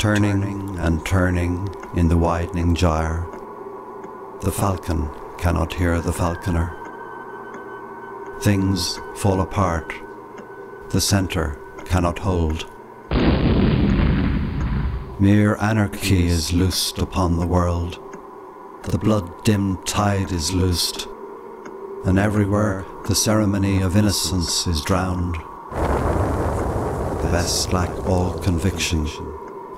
Turning and turning in the widening gyre, the falcon cannot hear the falconer. Things fall apart, the centre cannot hold. Mere anarchy is loosed upon the world. The blood dimmed tide is loosed, and everywhere the ceremony of innocence is drowned. The best lack all conviction,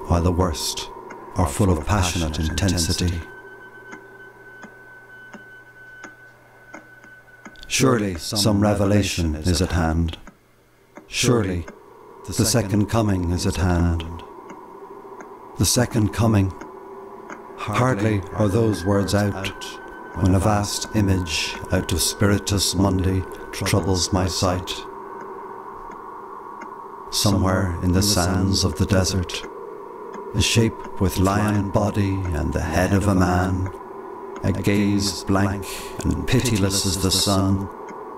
while the worst are full of passionate intensity. Surely some revelation is at hand. Surely the second coming is at hand. The second coming. Hardly are those words out when a vast image out of Spiritus Mundi troubles my sight. Somewhere in the sands of the desert, a shape with lion body and the head of a man, a gaze blank and pitiless as the sun,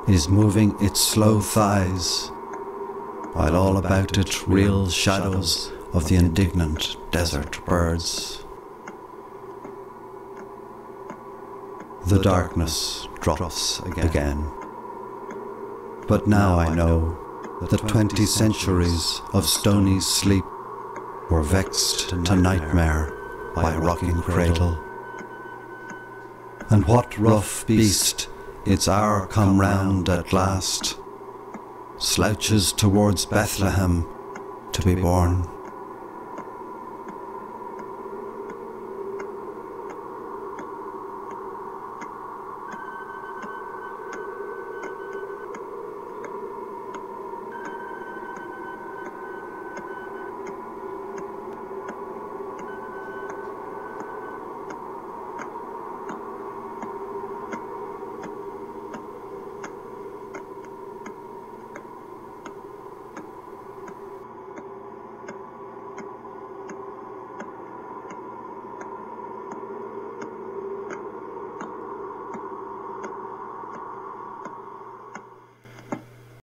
is moving its slow thighs, while all about it reel shadows of the indignant desert birds. The darkness drops again. But now I know that twenty centuries of stony sleep were vexed to nightmare by a rocking cradle. And what rough beast, its hour come round at last, slouches towards Bethlehem to be born?